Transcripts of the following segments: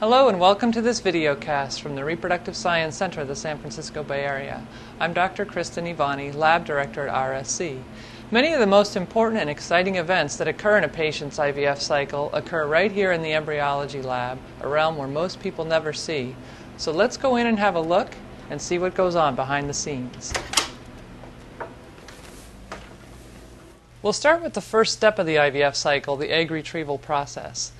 Hello and welcome to this video cast from the Reproductive Science Center of the San Francisco Bay Area. I'm Dr. Kristen Ivani, Lab Director at RSC. Many of the most important and exciting events that occur in a patient's IVF cycle occur right here in the embryology lab, a realm where most people never see. So let's go in and have a look and see what goes on behind the scenes. We'll start with the first step of the IVF cycle, the egg retrieval process.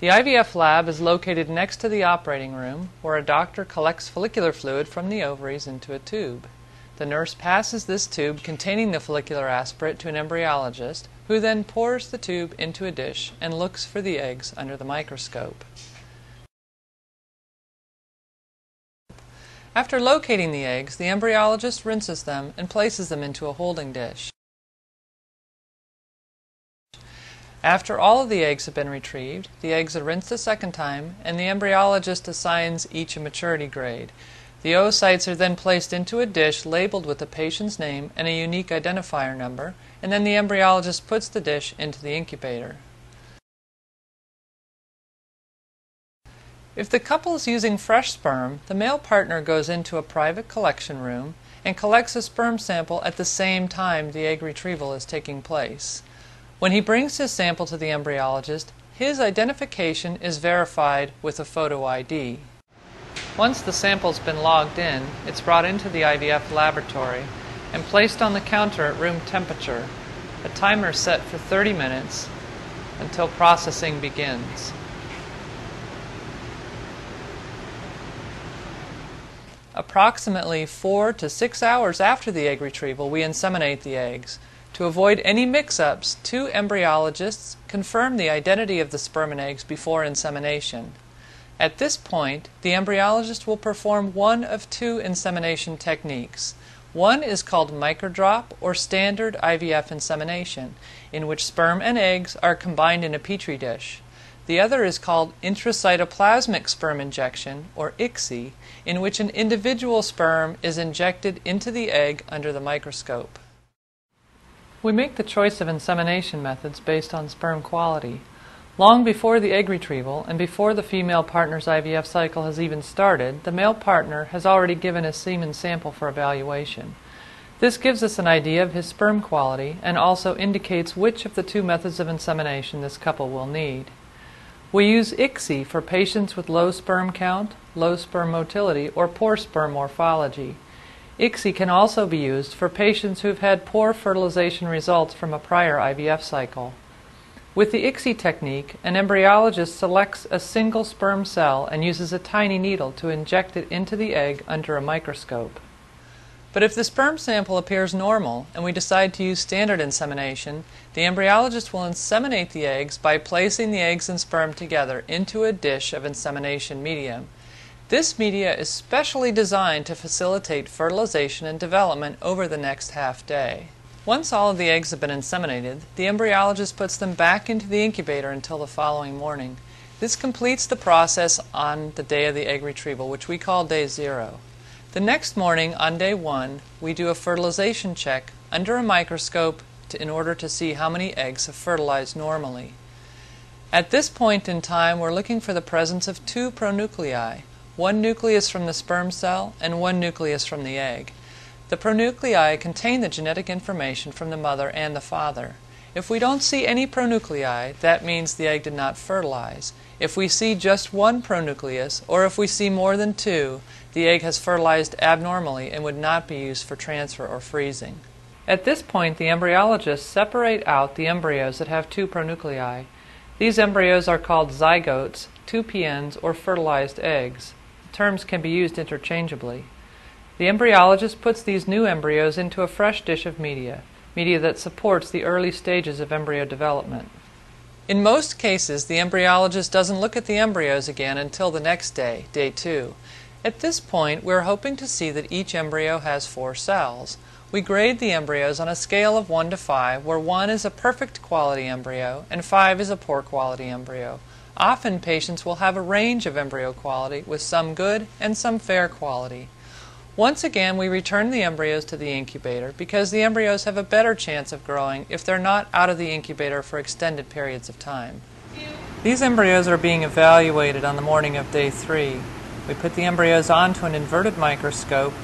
The IVF lab is located next to the operating room, where a doctor collects follicular fluid from the ovaries into a tube. The nurse passes this tube containing the follicular aspirate to an embryologist, who then pours the tube into a dish and looks for the eggs under the microscope. After locating the eggs, the embryologist rinses them and places them into a holding dish. After all of the eggs have been retrieved, the eggs are rinsed a second time, and the embryologist assigns each a maturity grade. The oocytes are then placed into a dish labeled with the patient's name and a unique identifier number, and then the embryologist puts the dish into the incubator. If the couple is using fresh sperm, the male partner goes into a private collection room and collects a sperm sample at the same time the egg retrieval is taking place. When he brings his sample to the embryologist, his identification is verified with a photo ID. Once the sample's been logged in, it's brought into the IVF laboratory and placed on the counter at room temperature. A timer set for 30 minutes until processing begins. Approximately four to six hours after the egg retrieval, we inseminate the eggs. To avoid any mix-ups, two embryologists confirm the identity of the sperm and eggs before insemination. At this point, the embryologist will perform one of two insemination techniques. One is called microdrop or standard IVF insemination, in which sperm and eggs are combined in a petri dish. The other is called intracytoplasmic sperm injection, or ICSI, in which an individual sperm is injected into the egg under the microscope. We make the choice of insemination methods based on sperm quality. Long before the egg retrieval and before the female partner's IVF cycle has even started, the male partner has already given a semen sample for evaluation. This gives us an idea of his sperm quality and also indicates which of the two methods of insemination this couple will need. We use ICSI for patients with low sperm count, low sperm motility, or poor sperm morphology. ICSI can also be used for patients who've had poor fertilization results from a prior IVF cycle. With the ICSI technique, an embryologist selects a single sperm cell and uses a tiny needle to inject it into the egg under a microscope. But if the sperm sample appears normal and we decide to use standard insemination, the embryologist will inseminate the eggs by placing the eggs and sperm together into a dish of insemination medium this media is specially designed to facilitate fertilization and development over the next half day. Once all of the eggs have been inseminated, the embryologist puts them back into the incubator until the following morning. This completes the process on the day of the egg retrieval, which we call day zero. The next morning, on day one, we do a fertilization check under a microscope to, in order to see how many eggs have fertilized normally. At this point in time, we're looking for the presence of two pronuclei one nucleus from the sperm cell and one nucleus from the egg. The pronuclei contain the genetic information from the mother and the father. If we don't see any pronuclei, that means the egg did not fertilize. If we see just one pronucleus, or if we see more than two, the egg has fertilized abnormally and would not be used for transfer or freezing. At this point, the embryologists separate out the embryos that have two pronuclei. These embryos are called zygotes, 2PNs, or fertilized eggs terms can be used interchangeably. The embryologist puts these new embryos into a fresh dish of media, media that supports the early stages of embryo development. In most cases, the embryologist doesn't look at the embryos again until the next day, day two. At this point, we're hoping to see that each embryo has four cells. We grade the embryos on a scale of 1 to 5, where 1 is a perfect quality embryo and 5 is a poor quality embryo. Often patients will have a range of embryo quality with some good and some fair quality. Once again, we return the embryos to the incubator because the embryos have a better chance of growing if they're not out of the incubator for extended periods of time. These embryos are being evaluated on the morning of day three. We put the embryos onto an inverted microscope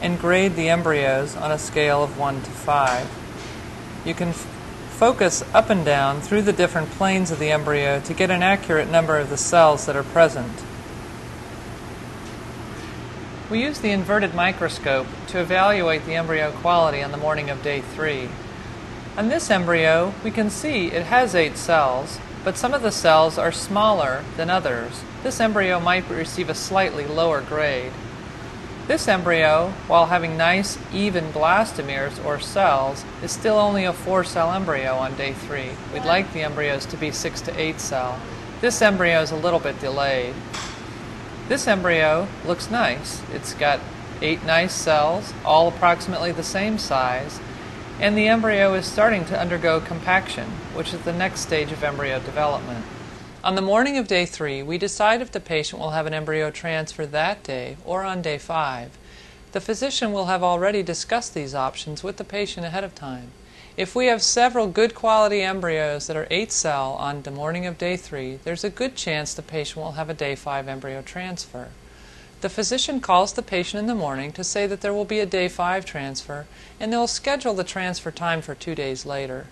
and grade the embryos on a scale of 1 to 5. You can focus up and down through the different planes of the embryo to get an accurate number of the cells that are present. We use the inverted microscope to evaluate the embryo quality on the morning of day 3. On this embryo, we can see it has 8 cells, but some of the cells are smaller than others. This embryo might receive a slightly lower grade. This embryo, while having nice even blastomeres or cells, is still only a 4 cell embryo on day 3. We'd like the embryos to be 6 to 8 cell. This embryo is a little bit delayed. This embryo looks nice. It's got 8 nice cells, all approximately the same size, and the embryo is starting to undergo compaction, which is the next stage of embryo development. On the morning of day three, we decide if the patient will have an embryo transfer that day or on day five. The physician will have already discussed these options with the patient ahead of time. If we have several good quality embryos that are 8 cell on the morning of day 3, there's a good chance the patient will have a day 5 embryo transfer. The physician calls the patient in the morning to say that there will be a day 5 transfer, and they'll schedule the transfer time for two days later.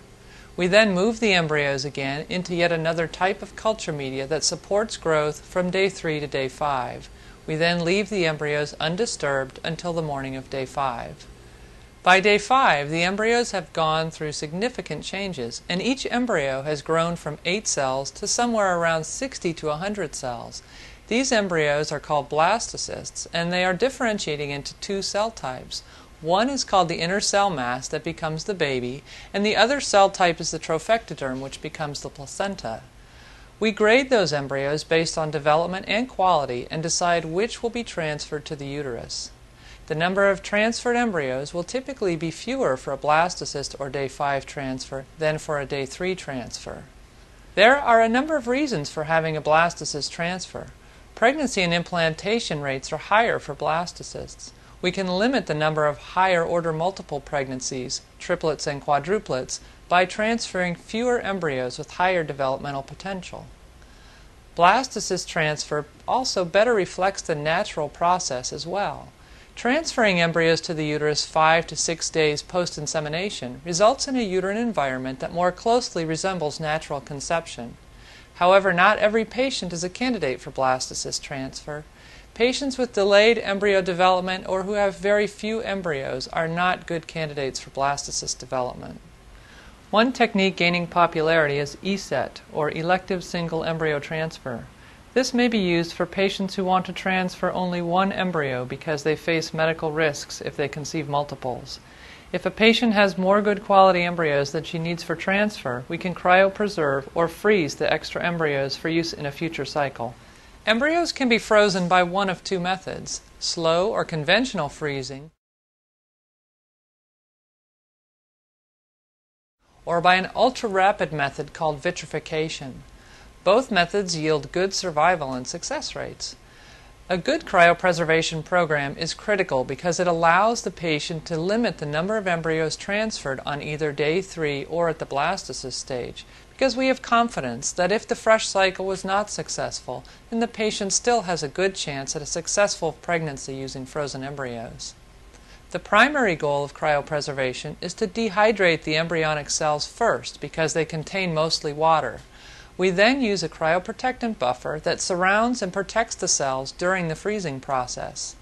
We then move the embryos again into yet another type of culture media that supports growth from day 3 to day 5. We then leave the embryos undisturbed until the morning of day 5. By day 5, the embryos have gone through significant changes, and each embryo has grown from 8 cells to somewhere around 60 to 100 cells. These embryos are called blastocysts, and they are differentiating into two cell types. One is called the inner cell mass that becomes the baby, and the other cell type is the trophectoderm, which becomes the placenta. We grade those embryos based on development and quality and decide which will be transferred to the uterus. The number of transferred embryos will typically be fewer for a blastocyst or day 5 transfer than for a day 3 transfer. There are a number of reasons for having a blastocyst transfer. Pregnancy and implantation rates are higher for blastocysts. We can limit the number of higher order multiple pregnancies, triplets and quadruplets, by transferring fewer embryos with higher developmental potential. Blastocyst transfer also better reflects the natural process as well. Transferring embryos to the uterus five to six days post insemination results in a uterine environment that more closely resembles natural conception. However, not every patient is a candidate for blastocyst transfer. Patients with delayed embryo development or who have very few embryos are not good candidates for blastocyst development. One technique gaining popularity is ESET, or elective single embryo transfer. This may be used for patients who want to transfer only one embryo because they face medical risks if they conceive multiples. If a patient has more good quality embryos than she needs for transfer, we can cryopreserve or freeze the extra embryos for use in a future cycle. Embryos can be frozen by one of two methods slow or conventional freezing, or by an ultra rapid method called vitrification. Both methods yield good survival and success rates. A good cryopreservation program is critical because it allows the patient to limit the number of embryos transferred on either day 3 or at the blastocyst stage because we have confidence that if the fresh cycle was not successful, then the patient still has a good chance at a successful pregnancy using frozen embryos. The primary goal of cryopreservation is to dehydrate the embryonic cells first because they contain mostly water. We then use a cryoprotectant buffer that surrounds and protects the cells during the freezing process.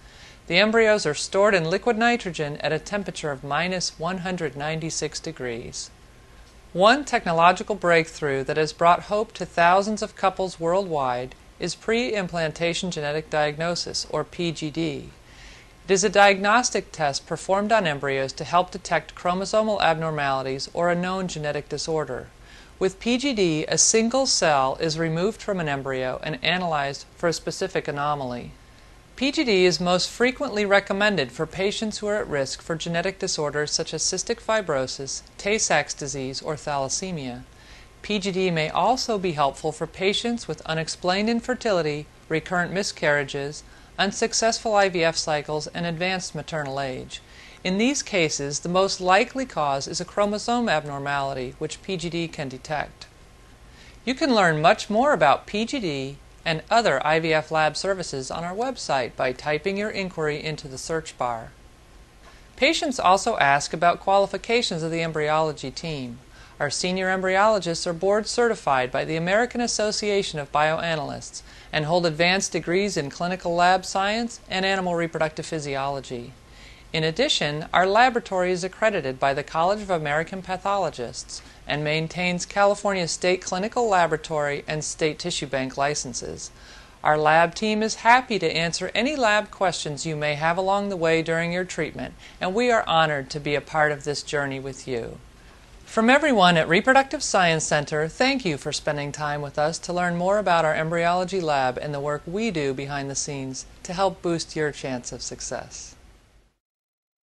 The embryos are stored in liquid nitrogen at a temperature of minus 196 degrees. One technological breakthrough that has brought hope to thousands of couples worldwide is pre implantation genetic diagnosis, or PGD. It is a diagnostic test performed on embryos to help detect chromosomal abnormalities or a known genetic disorder. With PGD, a single cell is removed from an embryo and analyzed for a specific anomaly. PGD is most frequently recommended for patients who are at risk for genetic disorders such as cystic fibrosis, Tay Sachs disease, or thalassemia. PGD may also be helpful for patients with unexplained infertility, recurrent miscarriages, unsuccessful IVF cycles, and advanced maternal age. In these cases, the most likely cause is a chromosome abnormality, which PGD can detect. You can learn much more about PGD and other IVF lab services on our website by typing your inquiry into the search bar. Patients also ask about qualifications of the embryology team. Our senior embryologists are board certified by the American Association of Bioanalysts and hold advanced degrees in clinical lab science and animal reproductive physiology. In addition, our laboratory is accredited by the College of American Pathologists and maintains California State Clinical Laboratory and State Tissue Bank licenses. Our lab team is happy to answer any lab questions you may have along the way during your treatment, and we are honored to be a part of this journey with you. From everyone at Reproductive Science Center, thank you for spending time with us to learn more about our embryology lab and the work we do behind the scenes to help boost your chance of success.